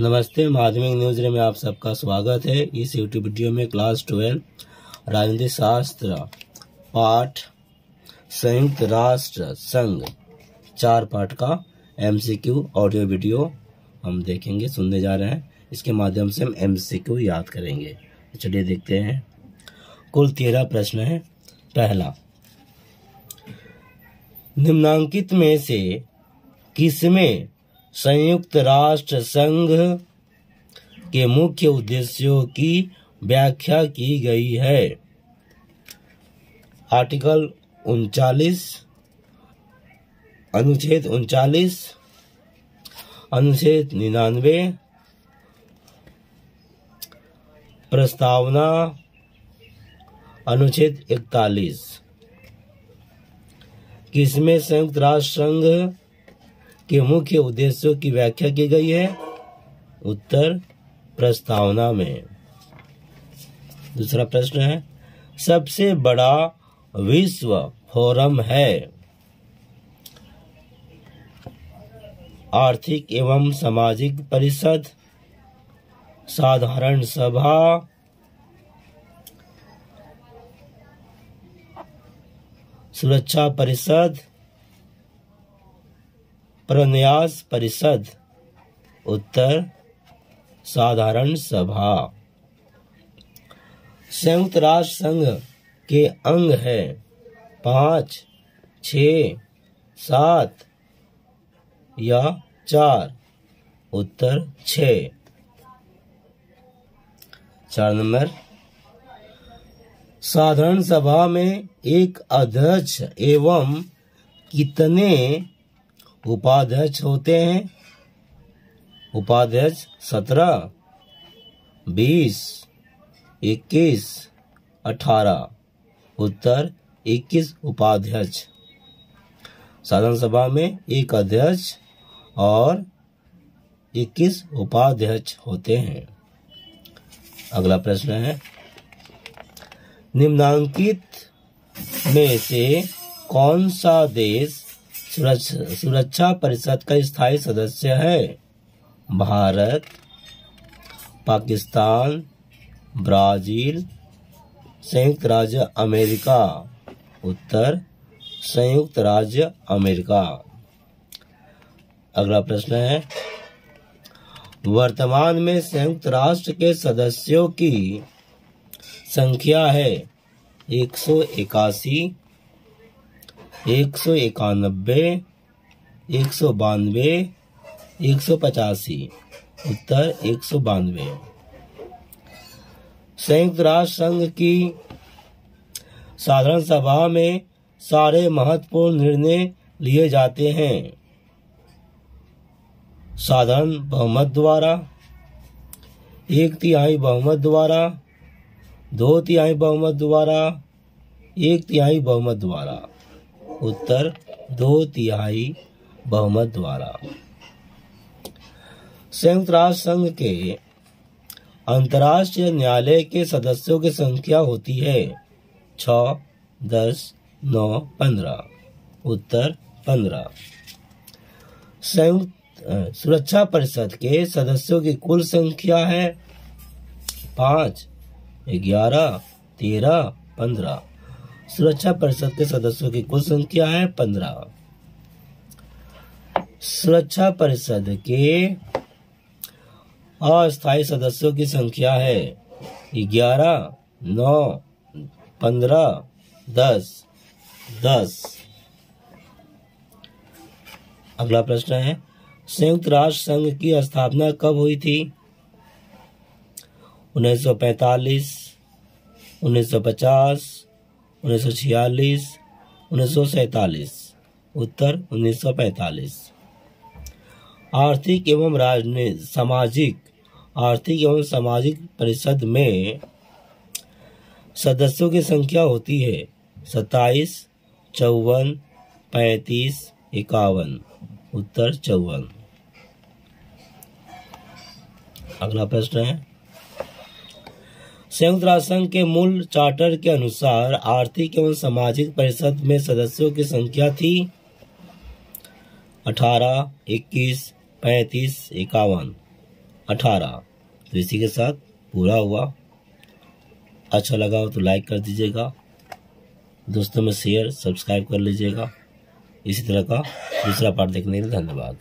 नमस्ते, माध्यमिक न्यूज़ में आप सबका स्वागत है। इस यूट्यूब वीडियो में क्लास ट्वेल्व राजनीतिक शास्त्र, पाठ, संयुक्त राष्ट्र संघ, चार पाठ का एमसीक्यू ऑडियो वीडियो हम देखेंगे, सुनने जा रहे हैं। इसके माध्यम से हम एमसीक्यू याद करेंगे। तो चलिए देखते हैं। कुल तेरह प्रश्न है। पहला, निम्नांकित में से किसमें संयुक्त राष्ट्र संघ के मुख्य उद्देश्यों की व्याख्या की गई है। आर्टिकल उनचालीस, अनुच्छेद उनचालीस, अनुच्छेद निन्यानवे, प्रस्तावना, अनुच्छेद इकतालीस। किसमें संयुक्त राष्ट्र संघ के मुख्य उद्देश्यों की व्याख्या की गई है। उत्तर प्रस्तावना में। दूसरा प्रश्न है, सबसे बड़ा विश्व फोरम है। आर्थिक एवं सामाजिक परिषद, साधारण सभा, सुरक्षा परिषद प्रन्यास परिषद, उत्तर, साधारण सभा। संयुक्त राष्ट्र संघ के अंग है। पाँच, छ, सात या चार, उत्तर, छ। चार नंबर। साधारण सभा में एक अध्यक्ष एवं कितने उपाध्यक्ष होते हैं। उपाध्यक्ष सत्रह, बीस, इक्कीस, अठारह। उत्तर, इक्कीस उपाध्यक्ष। साधारण सभा में एक अध्यक्ष और इक्कीस उपाध्यक्ष होते हैं। अगला प्रश्न है। निम्नांकित में से कौन सा देश सुरक्षा परिषद का स्थायी सदस्य है। भारत, पाकिस्तान, ब्राज़ील, संयुक्त राज्य अमेरिका। उत्तर, संयुक्त राज्य अमेरिका। अगला प्रश्न है। वर्तमान में संयुक्त राष्ट्र के सदस्यों की संख्या है एक सौ इक्यासी एक सौ इक्यानबे, एक सौ बानवे, एक सौ पचासी, उत्तर एक सौ बानवे। संयुक्त राष्ट्र संघ की साधारण सभा में सारे महत्वपूर्ण निर्णय लिए जाते हैं। साधारण बहुमत द्वारा, एक तिहाई बहुमत द्वारा, दो तिहाई बहुमत द्वारा, एक तिहाई बहुमत द्वारा। उत्तर दो तिहाई बहुमत द्वारा। संयुक्त राष्ट्र संघ के अंतर्राष्ट्रीय न्यायालय के सदस्यों की संख्या होती है छ दस, नौ, पंद्रह। उत्तर पंद्रह। संयुक्त सुरक्षा परिषद के सदस्यों की कुल संख्या है पाँच, ग्यारह, तेरह, पंद्रह। सुरक्षा परिषद के सदस्यों की कुल संख्या है पंद्रह। सुरक्षा परिषद के अस्थायी सदस्यों की संख्या है ग्यारह, नौ, पंद्रह, दस दस। अगला प्रश्न है, संयुक्त राष्ट्र संघ की स्थापना कब हुई थी? 1945 1950 उन्नीस सौ छियालीस, उन्नीस सौ सैतालीस, उत्तर उन्नीस सौ पैतालीस। आर्थिक एवं राजनीतिक सामाजिक, आर्थिक एवं सामाजिक परिषद में सदस्यों की संख्या होती है सत्ताईस, चौवन, पैतीस, इक्यावन, उत्तर चौवन। अगला प्रश्न है। संयुक्त राष्ट्र के मूल चार्टर के अनुसार आर्थिक एवं सामाजिक परिषद में सदस्यों की संख्या थी। अठारह, इक्कीस, पैतीस, इक्यावन। अठारह तो इसी के साथ पूरा हुआ। अच्छा लगा हो तो लाइक कर दीजिएगा। दोस्तों में शेयर, सब्सक्राइब कर लीजिएगा। इसी तरह का दूसरा पार्ट देखने के लिए धन्यवाद।